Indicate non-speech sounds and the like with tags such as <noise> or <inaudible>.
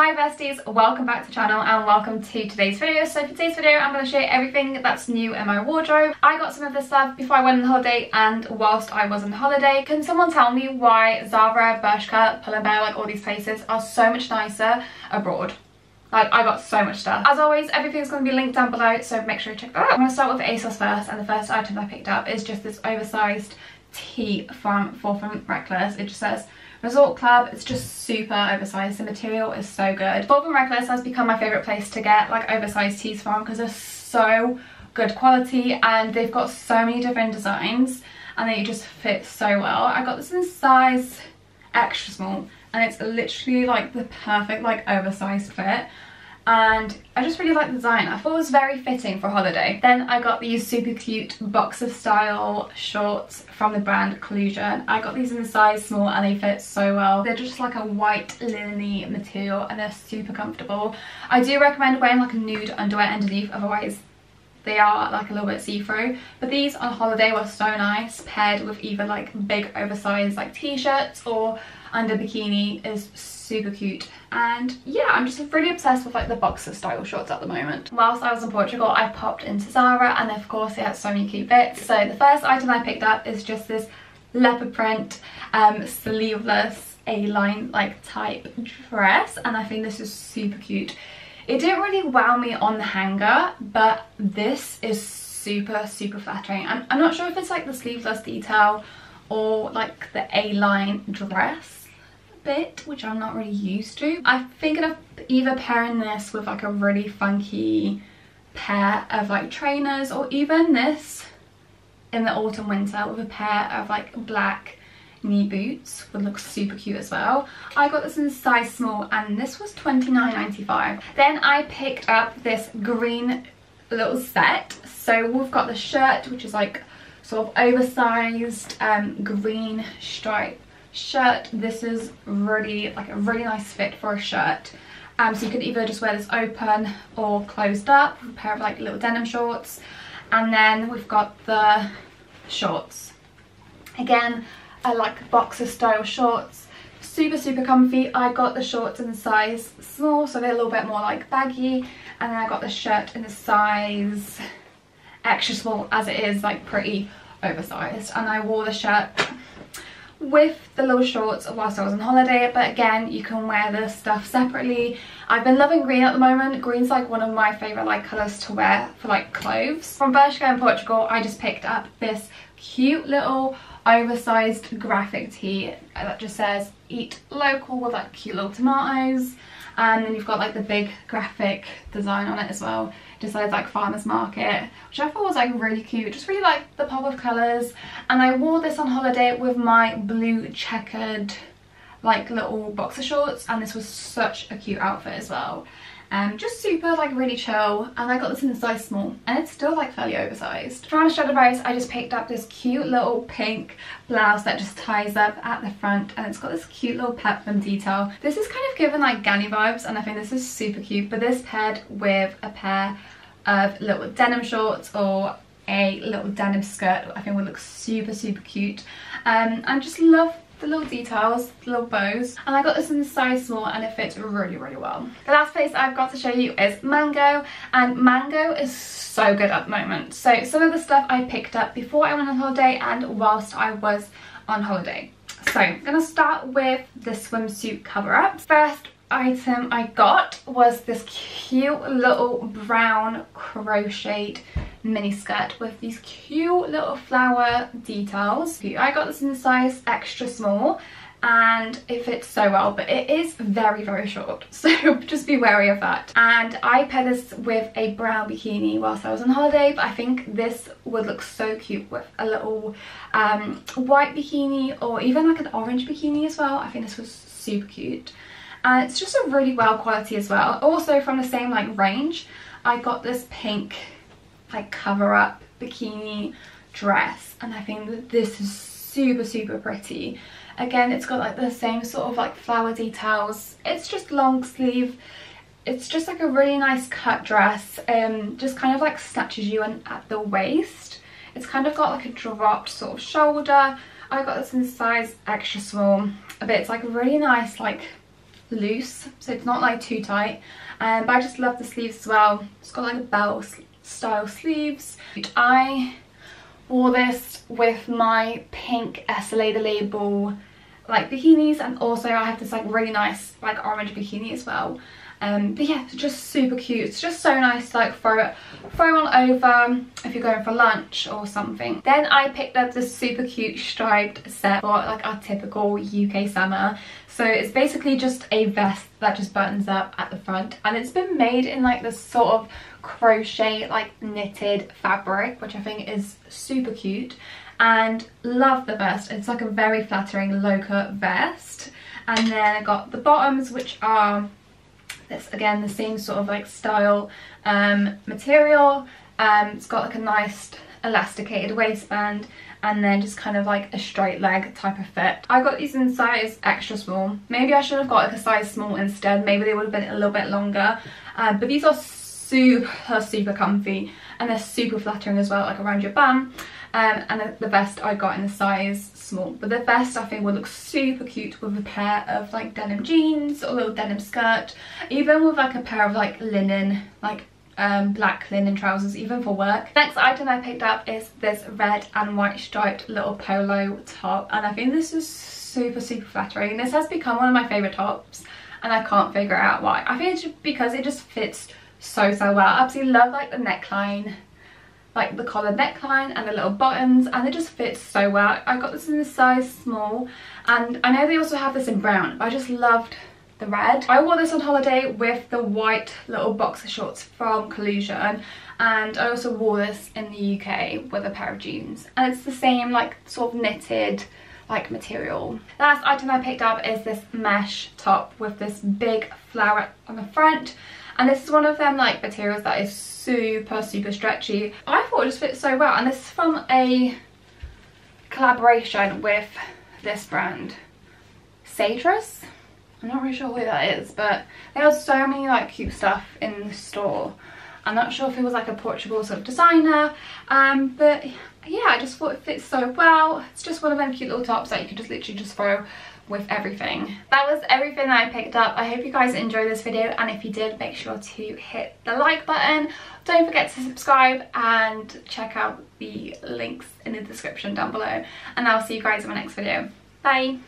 Hi besties, welcome back to the channel and welcome to today's video. So for today's video I'm going to show you everything that's new in my wardrobe. I got some of this stuff before I went on holiday and whilst I was on holiday. Can someone tell me why Zara, Bershka, Pull & Bear, like all these places are so much nicer abroad? Like, I got so much stuff. As always, everything's going to be linked down below, so make sure you check that out. I'm going to start with ASOS first, and the first item I picked up is just this oversized tee from Fall From Reckless. It just says Resort Club. It's just super oversized. The material is so good. Fall From Reckless has become my favourite place to get like oversized tees from because they're so good quality and they've got so many different designs and they just fit so well. I got this in size extra small and it's literally like the perfect like oversized fit and I just really like the design. I thought it was very fitting for holiday. Then I got these super cute boxer style shorts from the brand Collusion. I got these in size small and they fit so well. They're just like a white linen material and they're super comfortable. I do recommend wearing like a nude underwear underneath otherwise they are like a little bit see-through. But these on holiday were so nice paired with either like big oversized like t-shirts or under bikini is super cute. And yeah i'm just really obsessed with like the boxer style shorts at the moment. Whilst i was in portugal i popped into zara and of course they had so many cute bits. So the first item i picked up is just this leopard print um sleeveless a-line like type dress. And i think this is super cute it didn't really wow me on the hanger but this is super super flattering I'm, I'm not sure if it's like the sleeveless detail or like the a-line dress bit, which I'm not really used to. I'm thinking of either pairing this with like a really funky pair of like trainers or even this in the autumn winter with a pair of like black knee boots would look super cute as well. I got this in size small and this was $29.95. Then I picked up this green little set. So we've got the shirt which is like sort of oversized um, green stripe shirt this is really like a really nice fit for a shirt um, so you could either just wear this open or closed up with a pair of like little denim shorts and then we've got the shorts again I like boxer style shorts. Super super comfy. I got the shorts in the size small so they're a little bit more like baggy. And then I got the shirt in the size extra small as it is like pretty oversized. And I wore the shirt with the little shorts whilst I was on holiday but again you can wear this stuff separately. I've been loving green at the moment. Green's like one of my favorite like colors to wear for like clothes. From Bershka in Portugal I just picked up this cute little oversized graphic tee that just says eat local with like cute little tomatoes and then you've got like the big graphic design on it as well. Just says like farmers market which I thought was like really cute. Just really like the pop of colours. And I wore this on holiday with my blue checkered like little boxer shorts. And this was such a cute outfit as well um, just super like really chill and I got this in a size small and it's still like fairly oversized. From Stradivarius I just picked up this cute little pink blouse that just ties up at the front and it's got this cute little peplum detail. This is kind of given like Ganni vibes and I think this is super cute but this paired with a pair of little denim shorts or a little denim skirt I think would look super super cute um, and just love the little details, the little bows. And I got this in size small and it fits really, really well. The last place I've got to show you is Mango. And Mango is so good at the moment. So some of the stuff I picked up before I went on holiday and whilst I was on holiday. So I'm going to start with the swimsuit cover-up. First item I got was this cute little brown crocheted mini skirt with these cute little flower details. I got this in size extra small and it fits so well but it is very very short. <laughs> So just be wary of that. And I paired this with a brown bikini whilst I was on holiday but I think this would look so cute with a little um, white bikini or even like an orange bikini as well. I think this was super cute. And it's just a really well quality as well. Also from the same like range I got this pink like cover up bikini dress. And I think that this is super super pretty. Again it's got like the same sort of like flower details. It's just long sleeve. It's just like a really nice cut dress. Um just kind of like snatches you in at the waist. It's kind of got like a dropped sort of shoulder. I got this in size extra small but it's like really nice like loose. So it's not like too tight. Um, but I just love the sleeves as well. It's got like a bell style sleeves I wore this with my pink Estee the label like bikinis and also I have this like really nice like orange bikini as well um, but yeah, it's just super cute. It's just so nice to like throw it, throw on over if you're going for lunch or something. Then I picked up this super cute striped set for like our typical UK summer. So it's basically just a vest that just buttons up at the front and it's been made in like this sort of crochet like knitted fabric which I think is super cute and love the vest. It's like a very flattering low cut vest and then I got the bottoms which are this again the same sort of like style um, material um, it's got like a nice elasticated waistband and then just kind of like a straight leg type of fit. I got these in size extra small. Maybe I should have got like a size small instead. Maybe they would have been a little bit longer. Um, but these are super, super comfy and they're super flattering as well, like around your bum. Um, and the vest I got in the size small. But the vest I think would look super cute with a pair of like denim jeans or a little denim skirt. Even with like a pair of like linen, like um, black linen trousers even for work. Next item I picked up is this red and white striped little polo top and I think this is super super flattering. This has become one of my favourite tops and I can't figure out why. I think it's because it just fits so so well. I absolutely love like the neckline like the collar neckline and the little buttons and it just fits so well. I got this in a size small and I know they also have this in brown I just loved the red. I wore this on holiday with the white little boxer shorts from Collusion and I also wore this in the UK with a pair of jeans and it's the same like sort of knitted like material. The last item I picked up is this mesh top with this big flower on the front and this is one of them like materials that is super super stretchy. I thought it just fit so well and this is from a collaboration with this brand Citrus. i'm not really sure who that is but they have so many like cute stuff in the store. I'm not sure if it was like a portugal sort of designer um but yeah i just thought it fits so well. It's just one of them cute little tops that you can just literally just throw with everything. That was everything that I picked up. I hope you guys enjoyed this video and if you did make sure to hit the like button. Don't forget to subscribe and check out the links in the description down below and I'll see you guys in my next video. Bye!